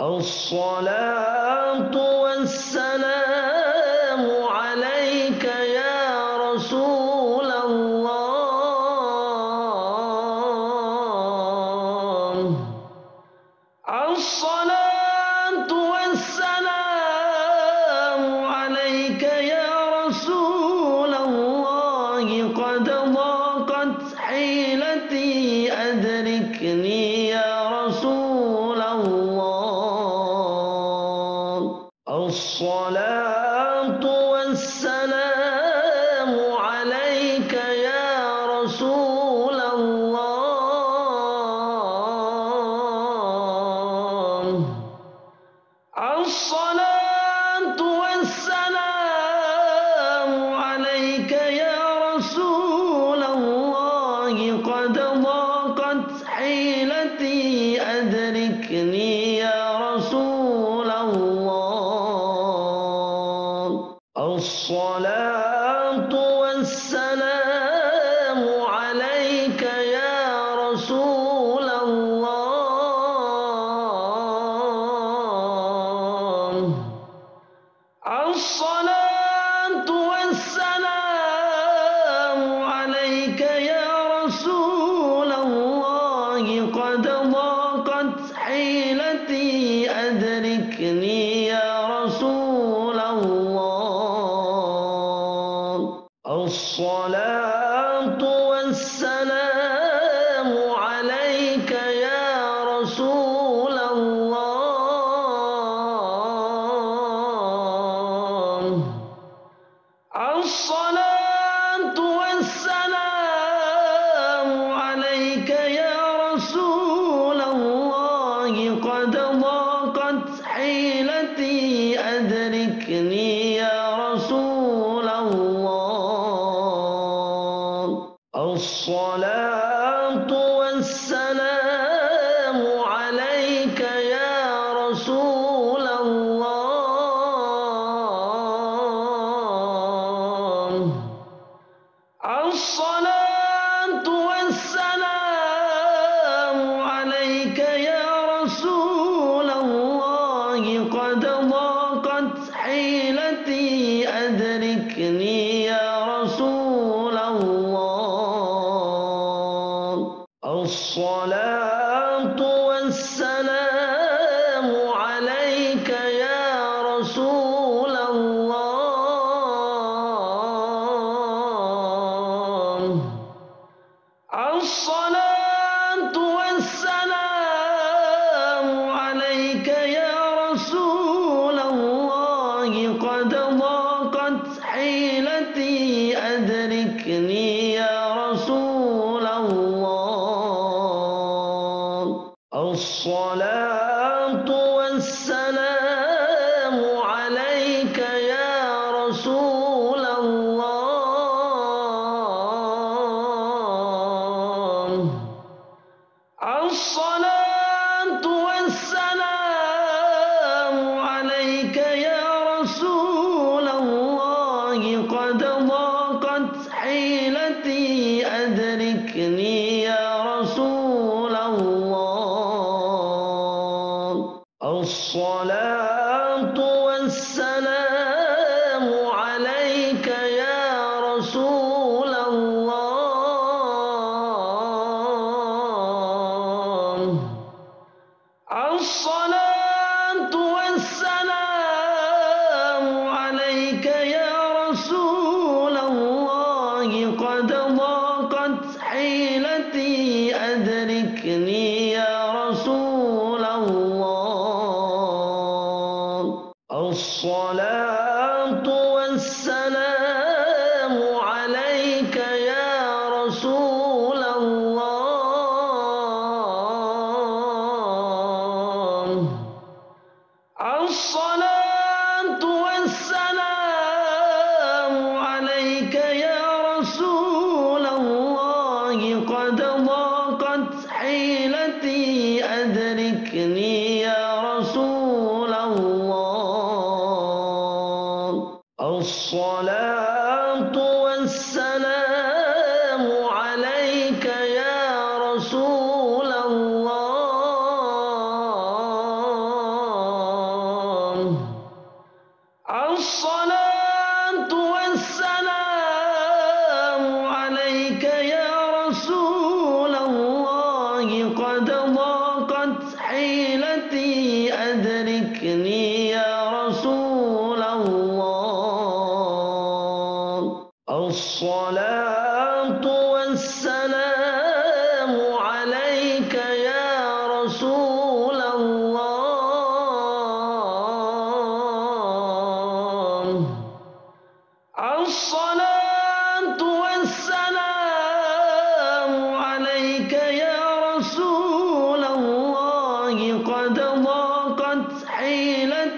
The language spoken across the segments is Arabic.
الصلاة والسلام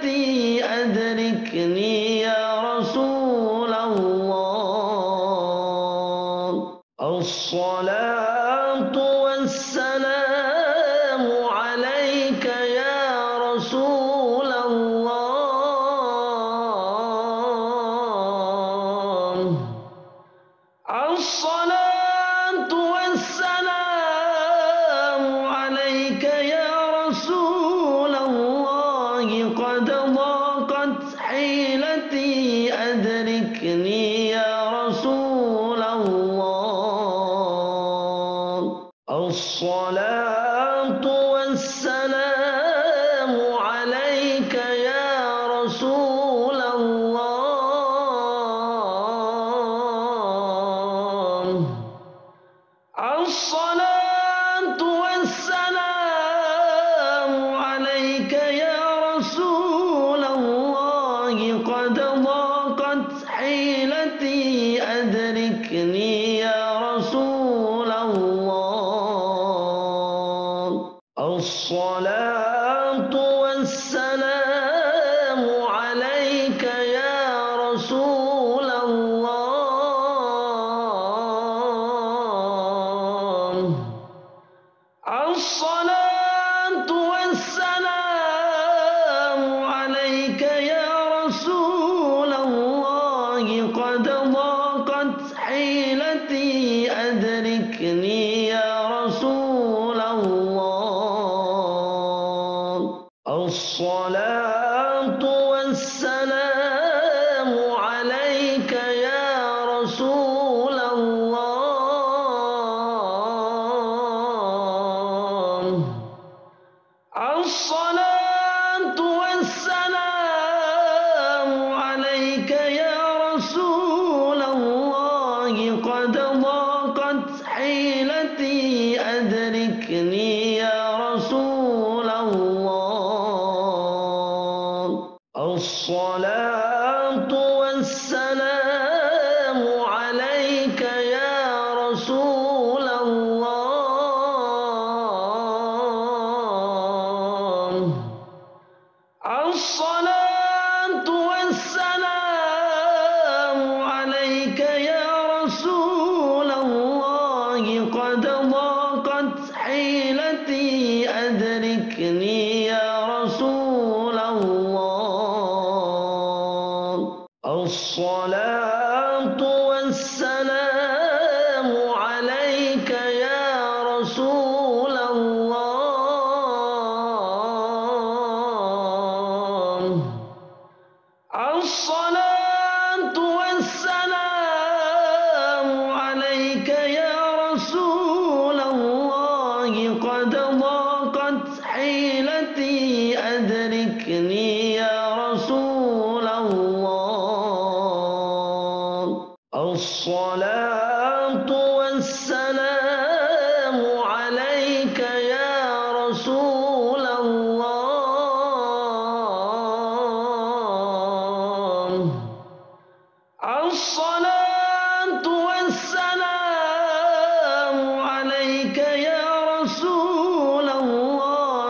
حيلتي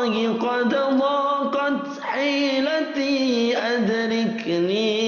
الله قد ضاقت حيلتي أدركني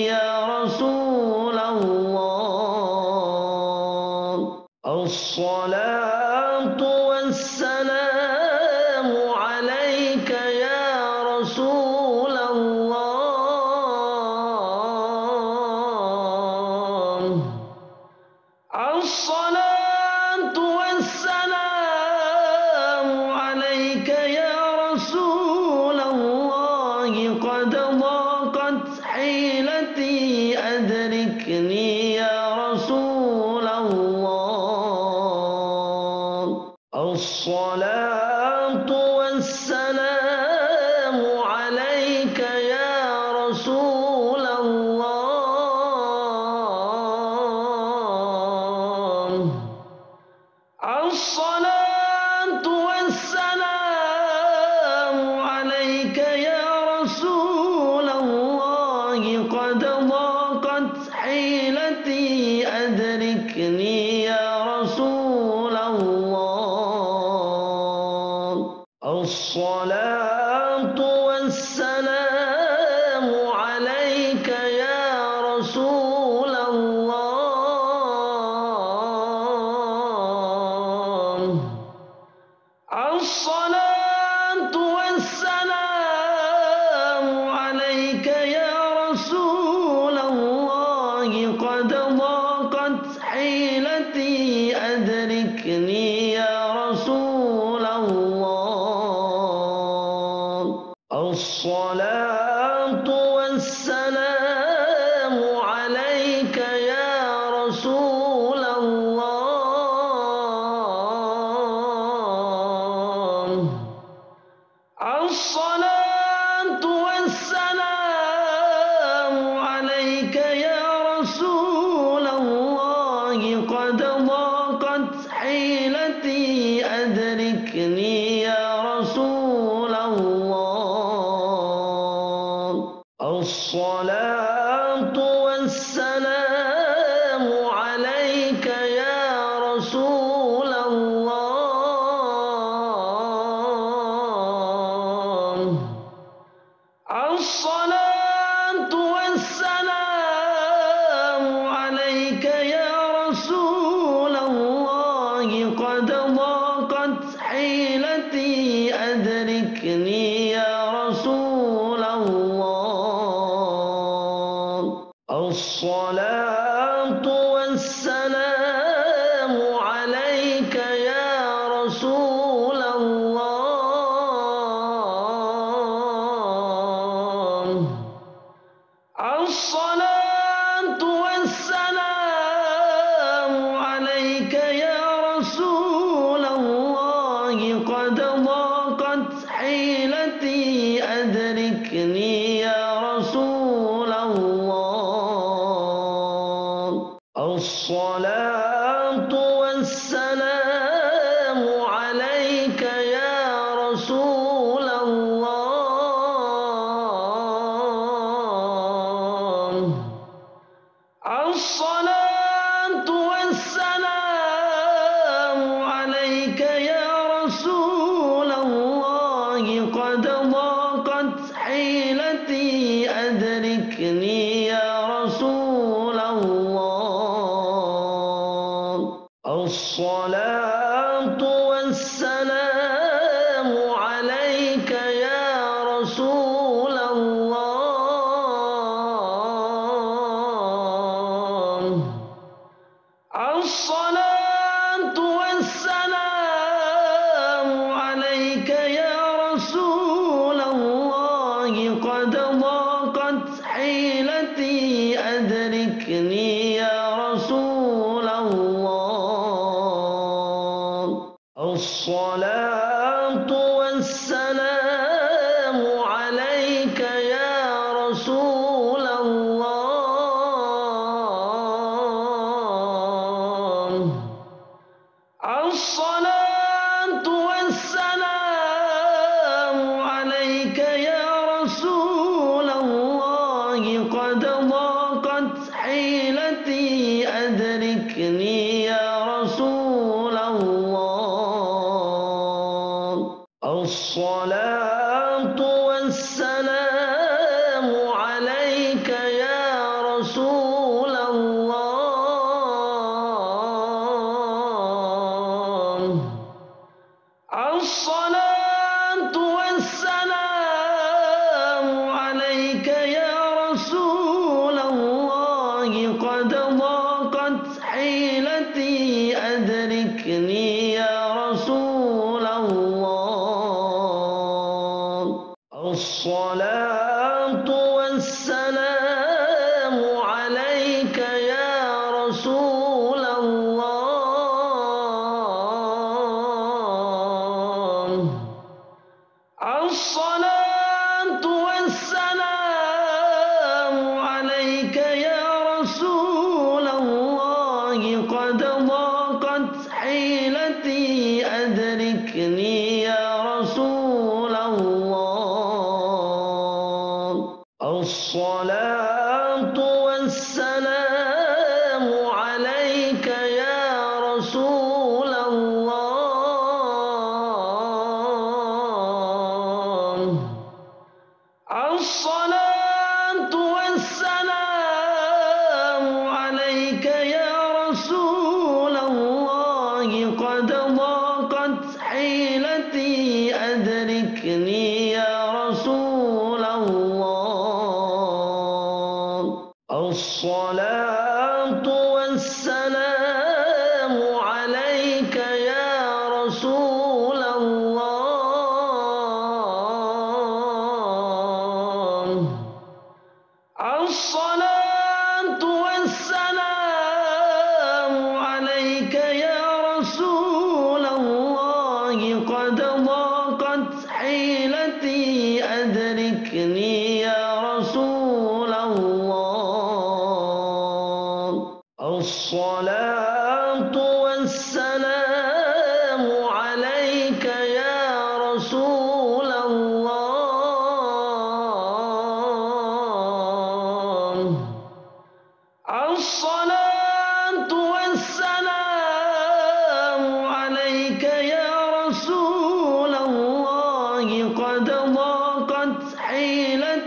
ضاقت حيلتي أدركني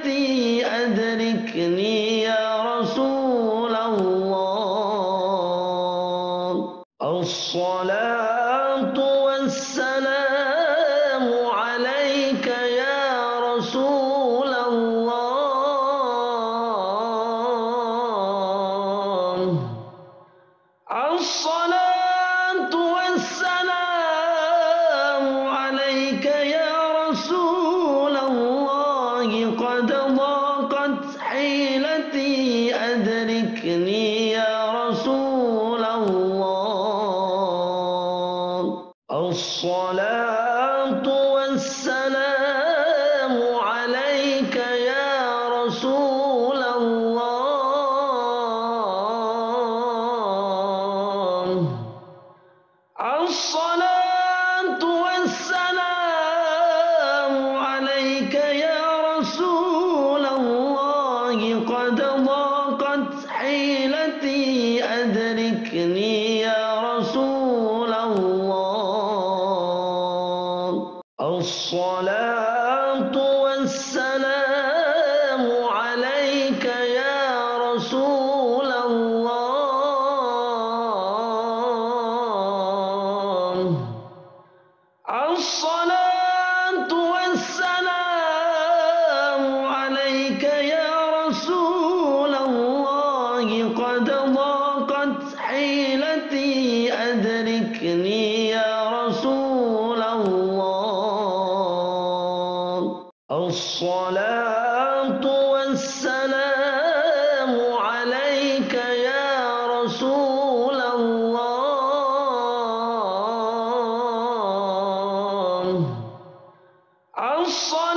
حيلتي أدركني يا الله الصلاة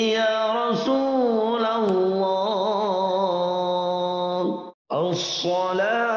يا رسول الله. الصلاة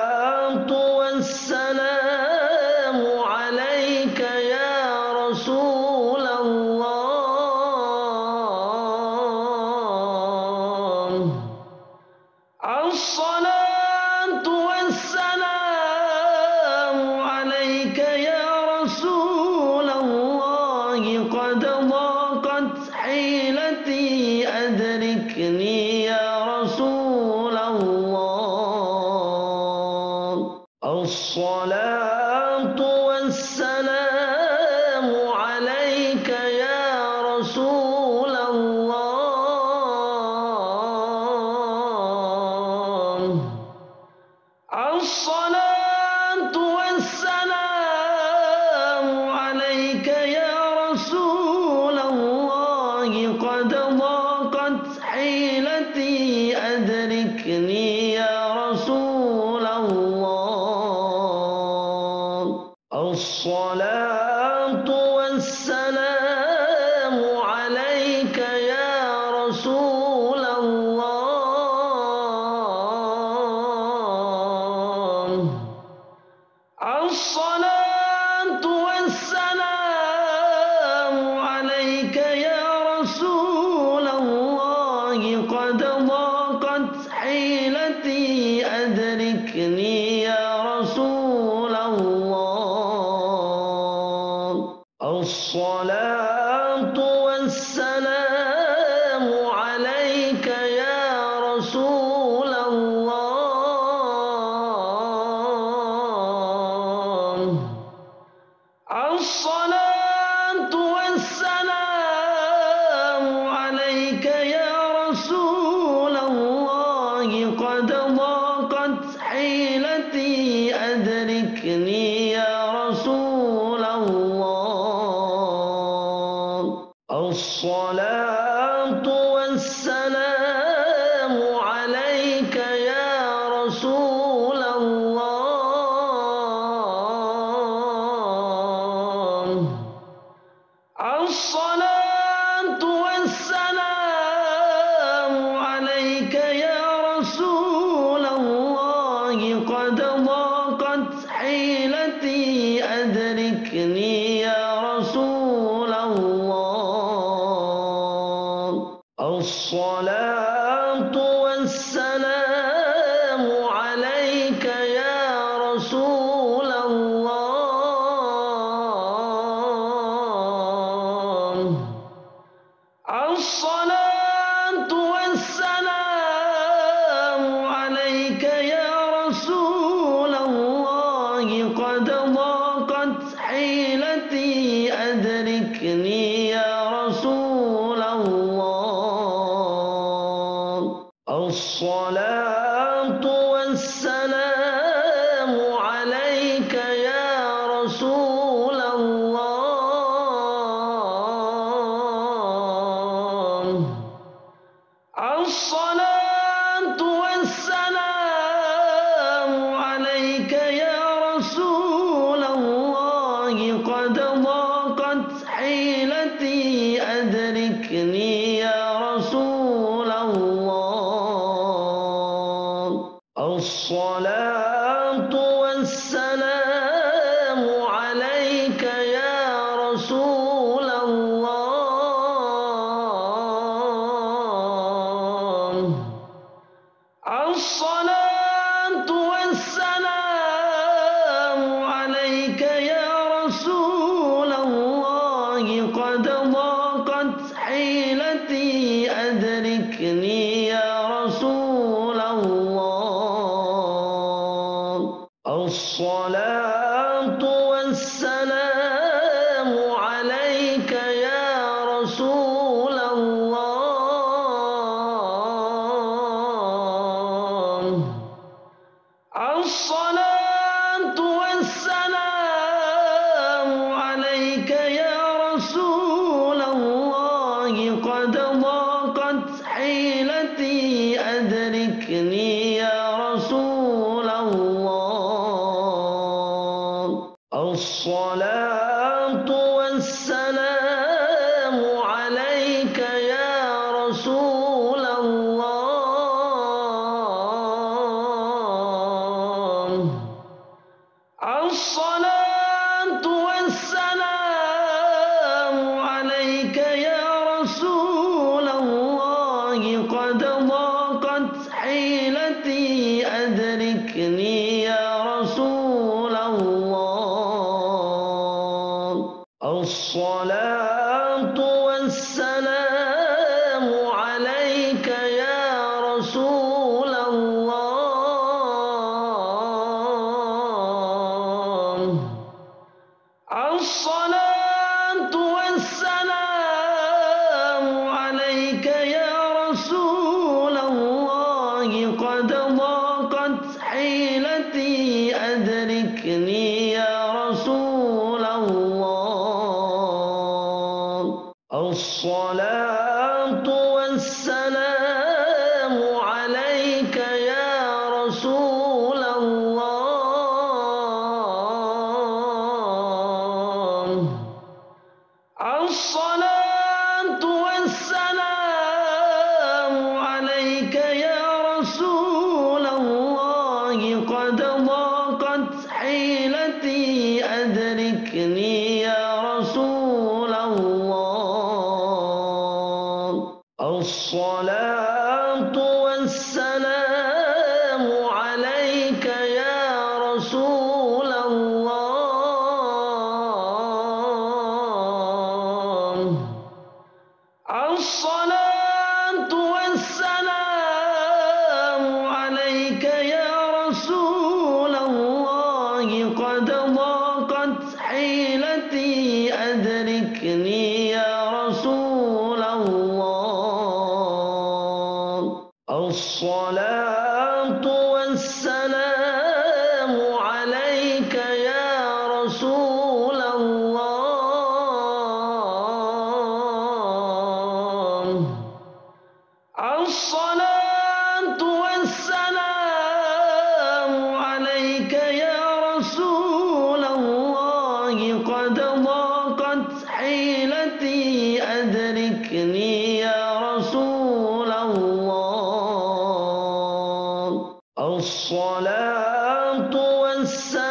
الله الصلاة الصلاة والسلام الصلاة والسلام الصلاة والسلام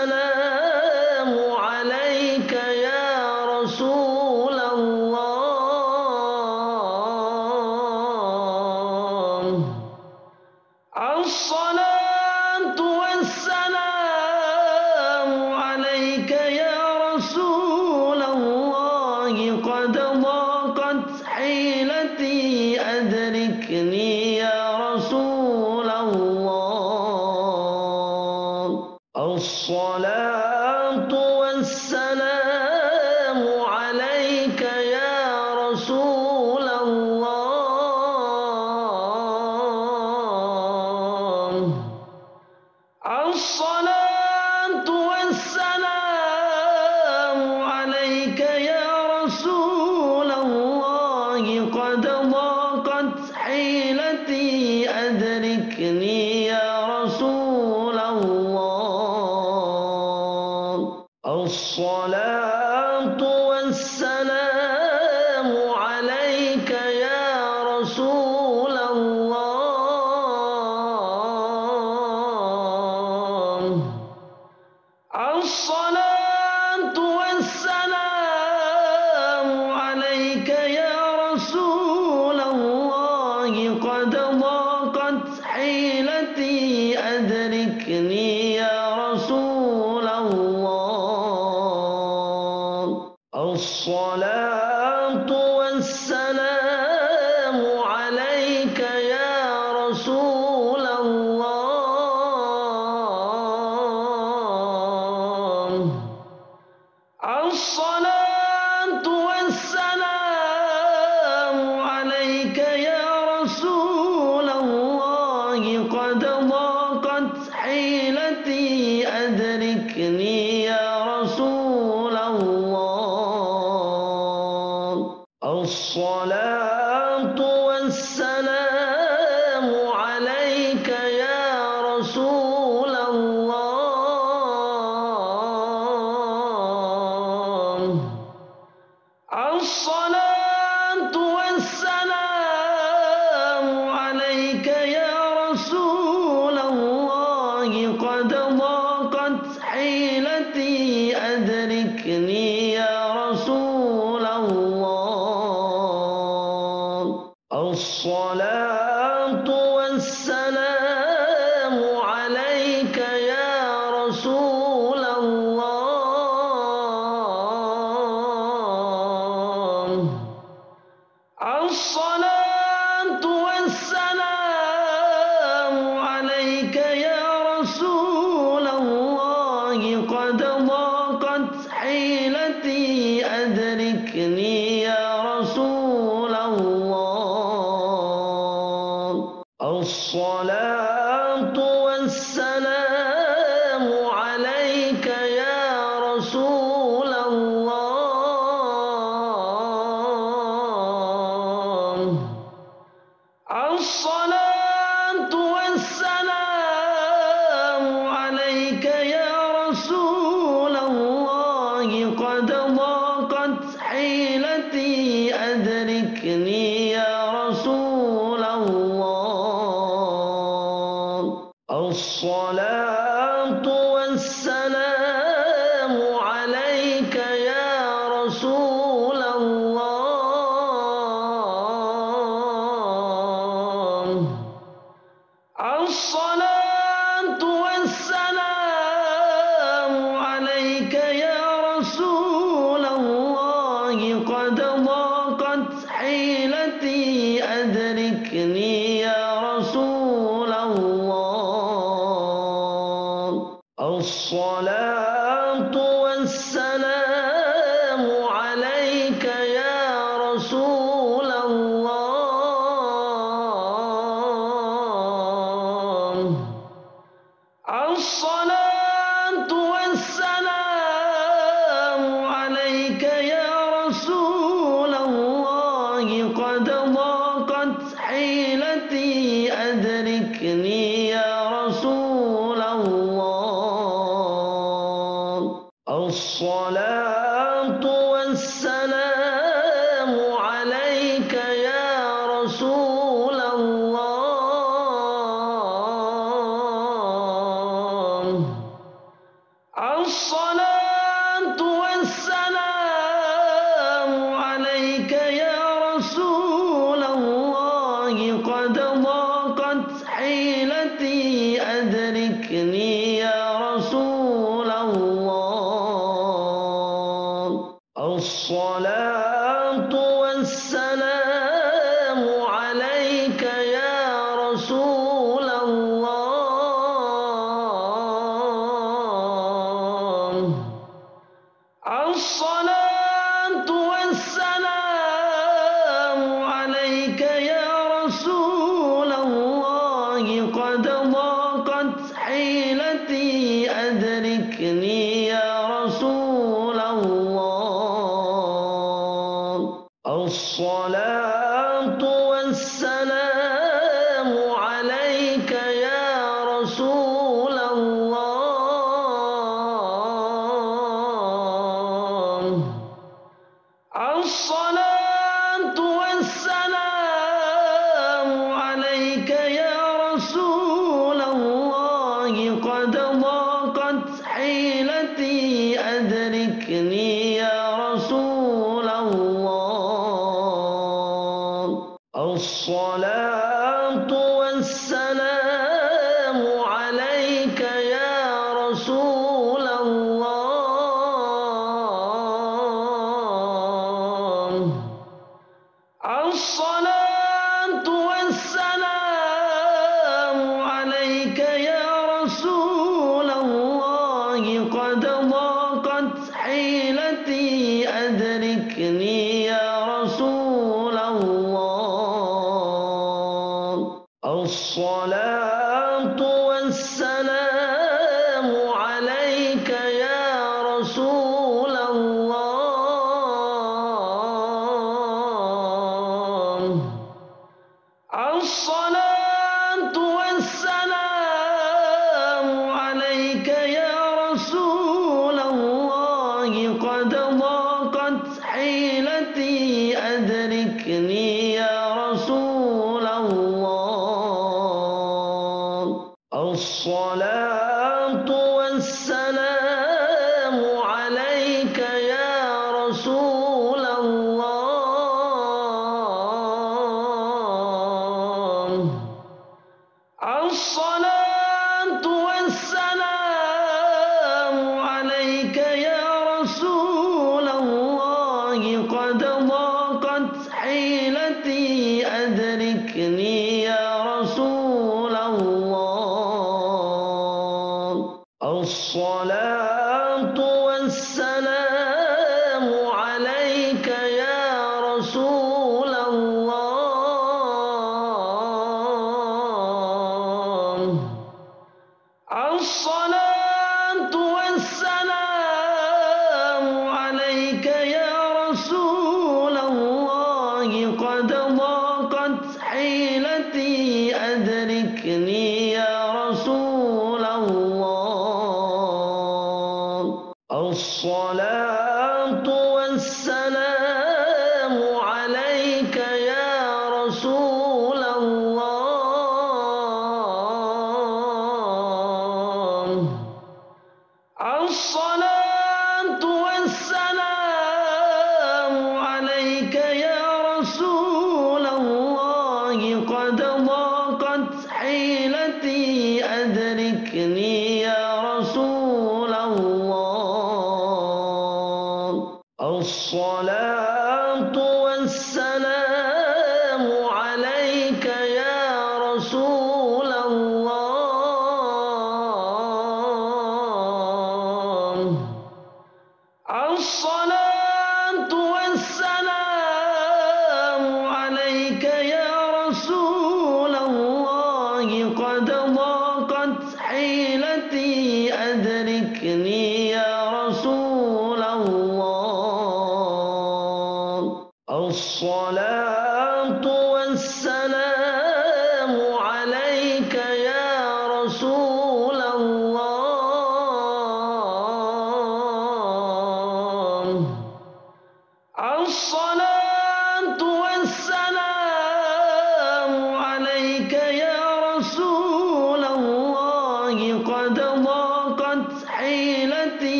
قد ضاقت حيلتي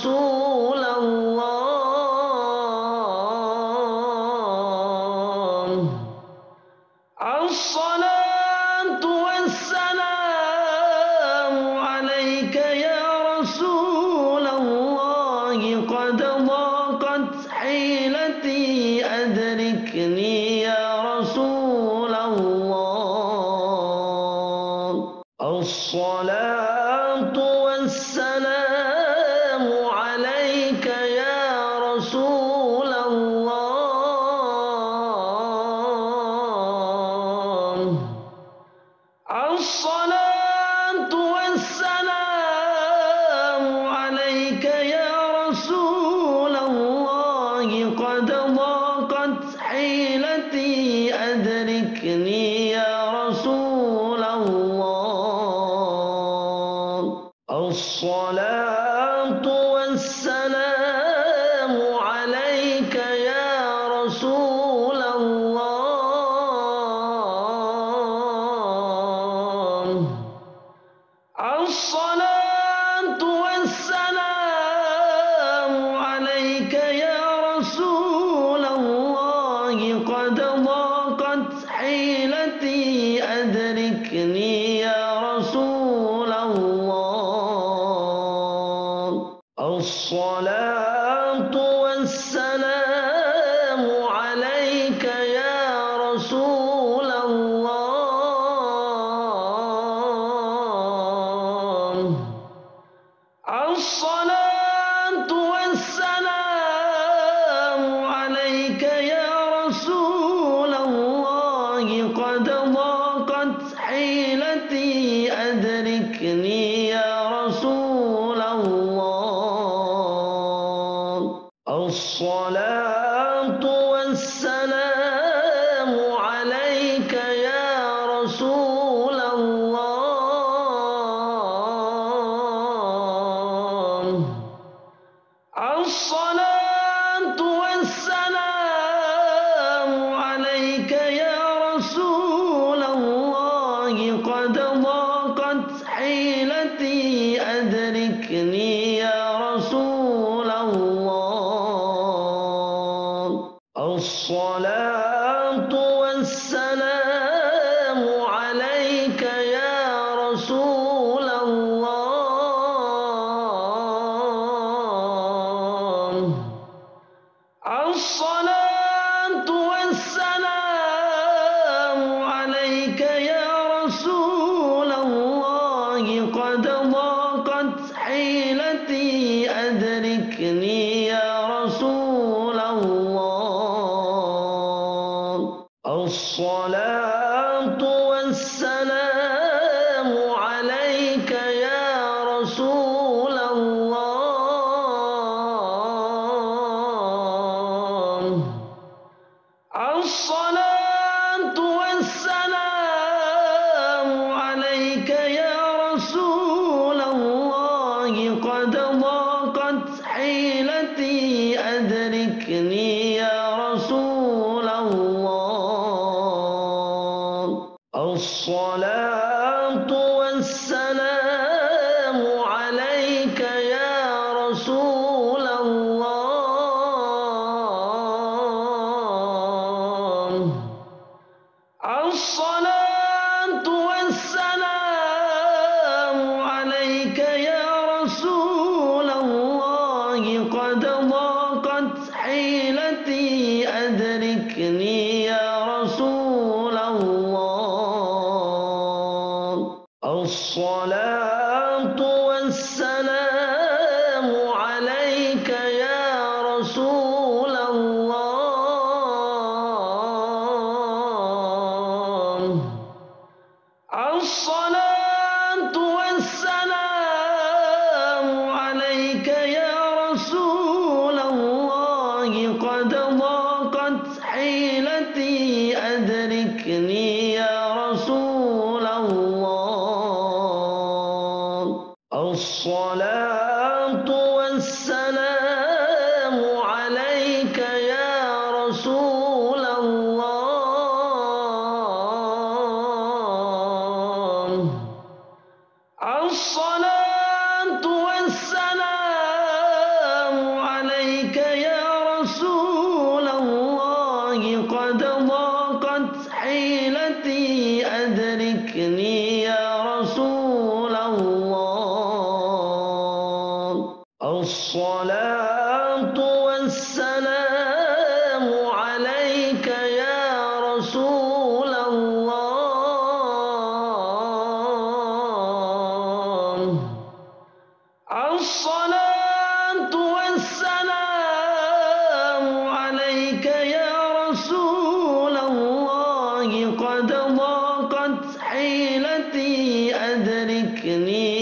رسول قد ضاقت حيلتي أدركني يا رسول الله. الصلاة حيلتي أدركني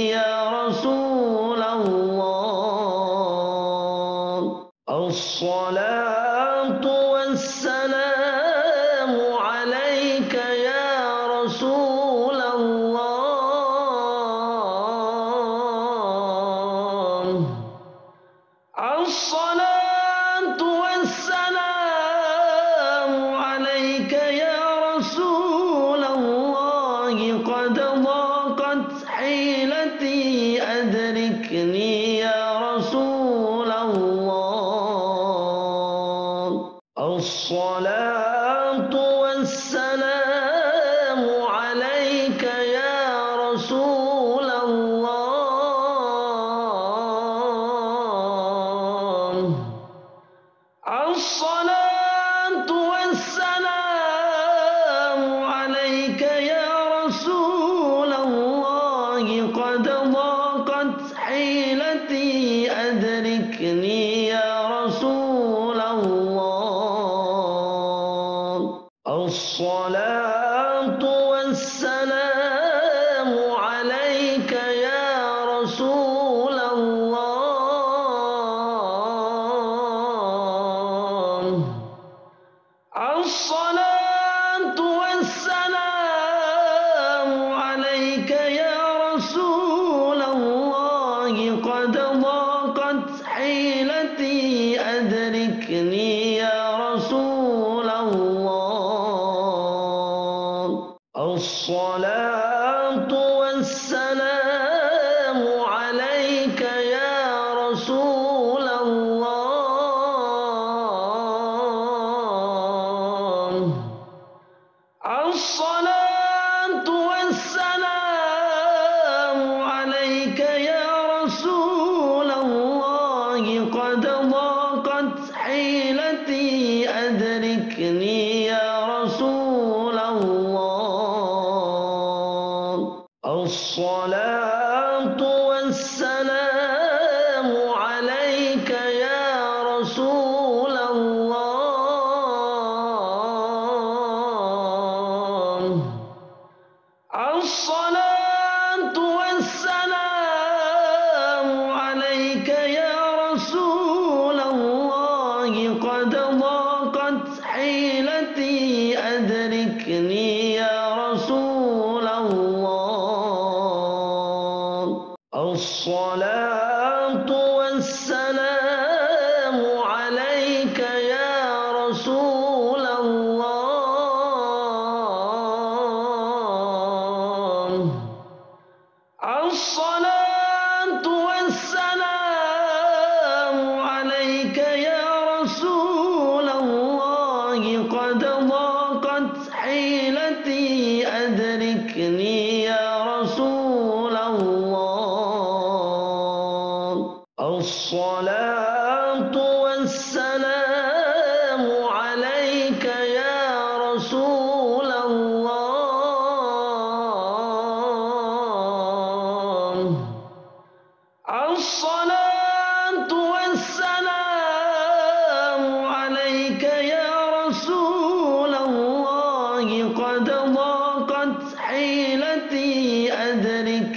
الصلاة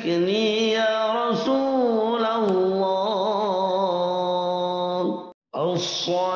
أدركني يا رسول الله. الصلاة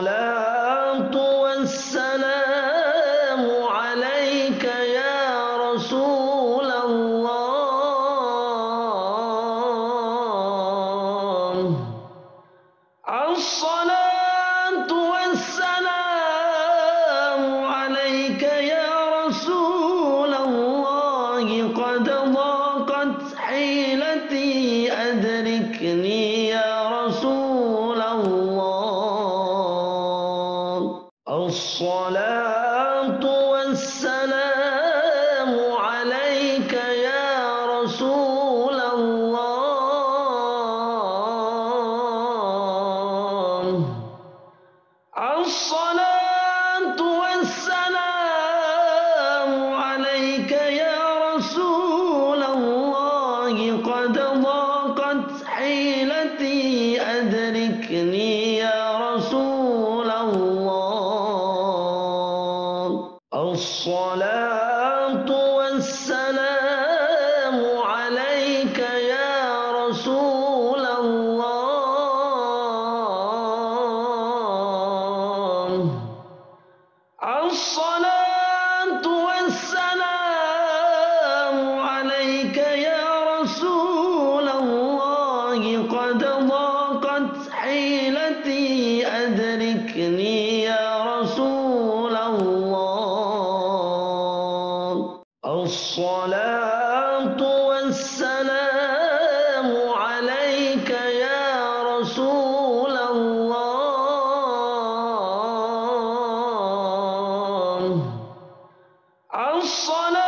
الله الصلاة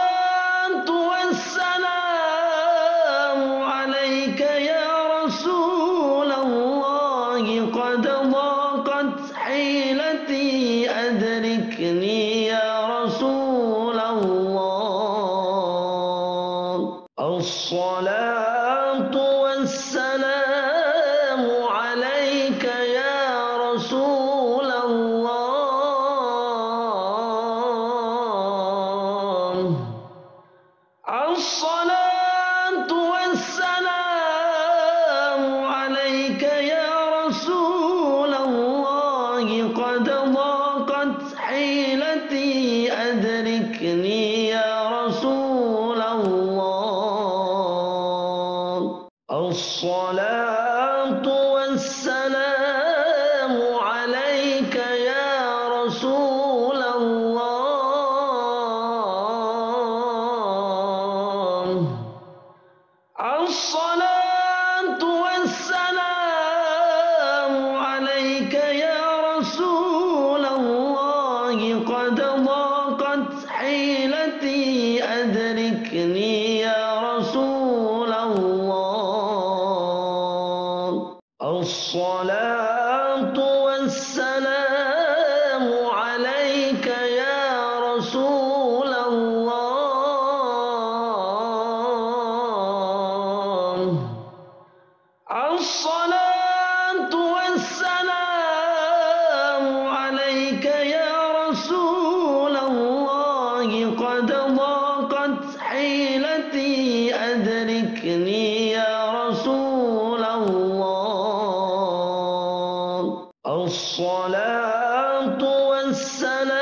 الصلاة والسلام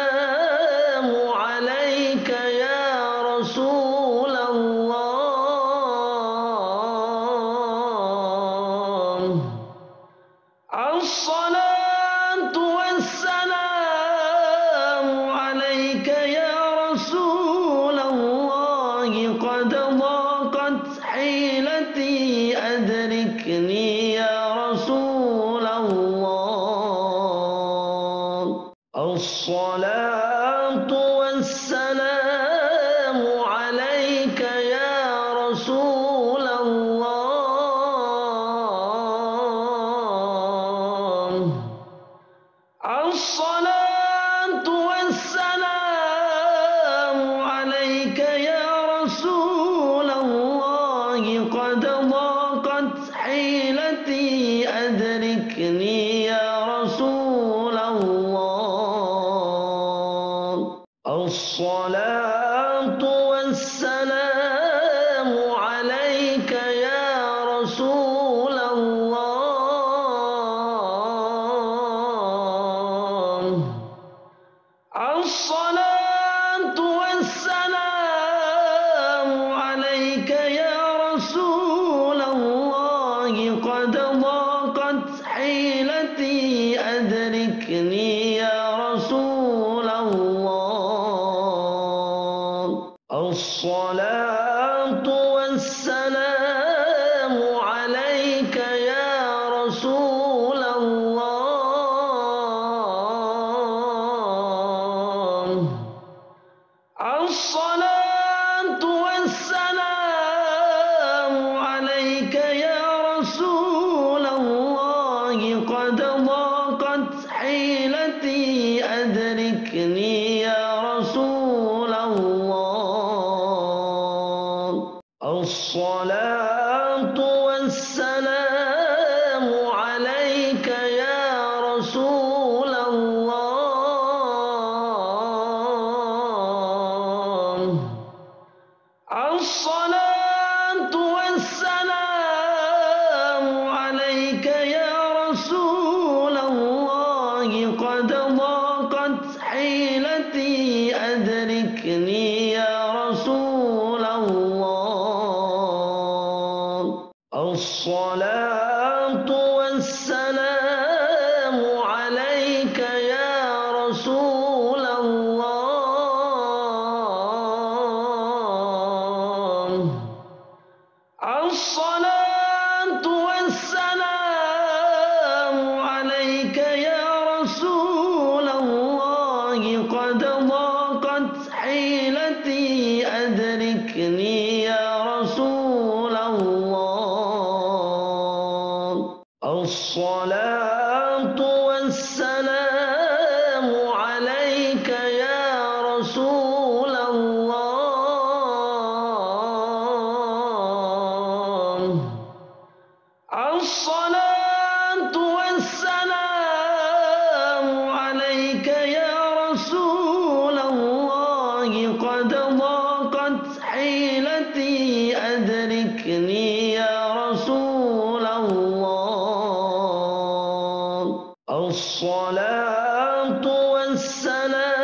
الصلاة الصلاة والسلام